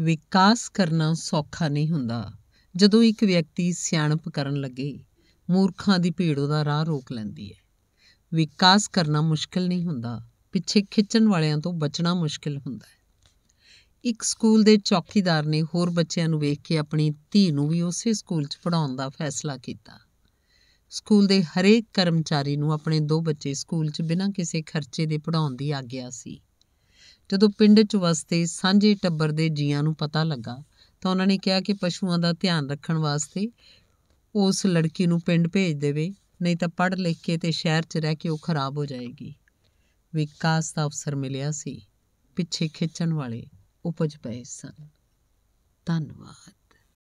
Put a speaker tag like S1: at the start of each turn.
S1: ਵਿਕਾਸ ਕਰਨਾ ਸੌਖਾ ਨਹੀਂ ਹੁੰਦਾ। ਜਦੋਂ ਇੱਕ ਵਿਅਕਤੀ ਸਿਆਣਪ ਕਰਨ ਲੱਗੇ, ਮੂਰਖਾਂ ਦੀ ਭੀੜ ਉਹਦਾ ਰਾਹ ਰੋਕ ਲੈਂਦੀ ਹੈ। ਵਿਕਾਸ ਕਰਨਾ ਮੁਸ਼ਕਲ ਨਹੀਂ ਹੁੰਦਾ, ਪਿੱਛੇ ਖਿੱਚਣ ਵਾਲਿਆਂ ਤੋਂ ਬਚਣਾ ਮੁਸ਼ਕਲ ਹੁੰਦਾ ਹੈ। ਇੱਕ ਸਕੂਲ ਦੇ ਚੌਕੀਦਾਰ ਨੇ ਹੋਰ ਬੱਚਿਆਂ ਨੂੰ ਵੇਖ ਕੇ ਆਪਣੀ ਧੀ ਨੂੰ ਵੀ ਉਸੇ ਸਕੂਲ 'ਚ ਪੜਾਉਣ ਦਾ ਫੈਸਲਾ ਕੀਤਾ। ਸਕੂਲ ਦੇ ਹਰੇਕ ਕਰਮਚਾਰੀ ਨੂੰ ਆਪਣੇ ਦੋ ਬੱਚੇ ਸਕੂਲ 'ਚ ਬਿਨਾਂ ਕਿਸੇ ਖਰਚੇ ਦੇ ਪੜਾਉਣ ਦੀ ਆਗਿਆ ਸੀ। ਜਦੋਂ ਪਿੰਡ 'ਚ ਵਸਦੇ ਸਾਂਝੇ ਟੱਬਰ ਦੇ ਜੀਆਂ ਨੂੰ ਪਤਾ ਲੱਗਾ ਤਾਂ ਉਹਨਾਂ ਨੇ ਕਿਹਾ ਕਿ ਪਸ਼ੂਆਂ ਦਾ ਧਿਆਨ ਰੱਖਣ ਵਾਸਤੇ ਉਸ ਲੜਕੀ ਨੂੰ ਪਿੰਡ ਭੇਜ ਦੇਵੇ, ਨਹੀਂ ਤਾਂ ਪੜ੍ਹ ਲਿਖ ਕੇ ਤੇ ਸ਼ਹਿਰ 'ਚ ਰਹਿ ਕੇ ਉਹ ਖਰਾਬ ਹੋ ਜਾਏਗੀ। ਵਿਕਾਸ ਦਾ ਅਵਸਰ ਮਿਲਿਆ ਸੀ। ਪਿੱਛੇ ਖਿੱਚਣ ਵਾਲੇ ਉਪਜ ਪਏ ਸਨ। ਧੰਨਵਾਦ।